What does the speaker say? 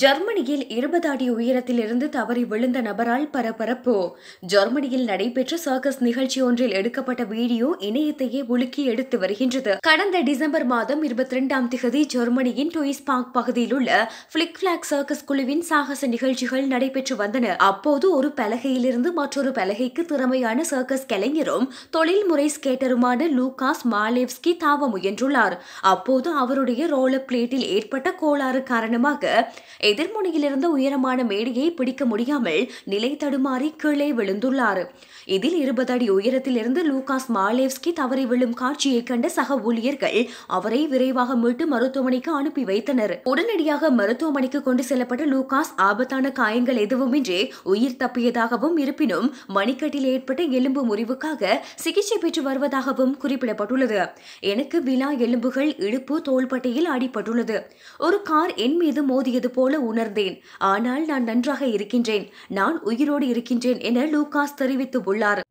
ஜெர்மனியில் இருபது அடி உயரத்திலிருந்து தவறி விழுந்த நபரால் பரபரப்பு. ஜெர்மனியில் நடைபெற்ற சர்க்கஸ் நிகழ்ச்சி ஒன்றில் எடுக்கப்பட்ட வீடியோ இணையத்தையே உலுக்கி எடுத்து வருகின்றது. கடந்த டிசம்பர் மாதம் இருபத்தி இரண்டாம் திகதி ஜெர்மனியின் டொய்ஸ் பார்க் பகுதியில் உள்ள பிளிக் பிளாக் சர்க்கஸ் குழுவின் சாகச நிகழ்ச்சிகள் நடைபெற்று வந்தன. அப்போது ஒரு பலகையிலிருந்து மற்றொரு பலகைக்கு திறமையான சர்க்கஸ் கலைஞரும் தொழில்முறை ஸ்கேட்டருமான லூகாஸ் மாலேவ்ஸ்கி தாவ முயன்றுள்ளார். அப்போது அவருடைய ரோலர் பிளேட்டில் ஏற்பட்ட கோளாறு காரணமாக எதிர்முனையிலிருந்து உயரமான மேடையை பிடிக்க முடியாமல் நிலை தடுமாறி கீழே விழுந்துள்ளார். இதில் இருபது அடி உயரத்திலிருந்து லூகாஸ் மாலேவ்ஸ்கி தவறி விழும் காட்சியை கண்ட சக ஊழியர்கள் அவரை விரைவாக மீட்டு மருத்துவமனைக்கு அனுப்பி வைத்தனர். உடனடியாக மருத்துவமனைக்கு கொண்டு செல்லப்பட்ட லூகாஸ் ஆபத்தான காயங்கள் எதுவுமின்றி உயிர் தப்பியதாகவும் இருப்பினும் மணிக்கட்டில் ஏற்பட்ட எலும்பு முறிவுக்காக சிகிச்சை பெற்று வருவதாகவும் குறிப்பிடப்பட்டுள்ளது. எனக்கு விழா எலும்புகள் இடுப்பு தோள்பட்டையில் அடிபட்டுள்ளது. ஒரு கார் என் மீது மோதியது போல உணர்ந்தேன். ஆனால் நான் நன்றாக இருக்கின்றேன். நான் உயிரோடு இருக்கின்றேன் என லூகாஸ் தெரிவித்து உள்ளார்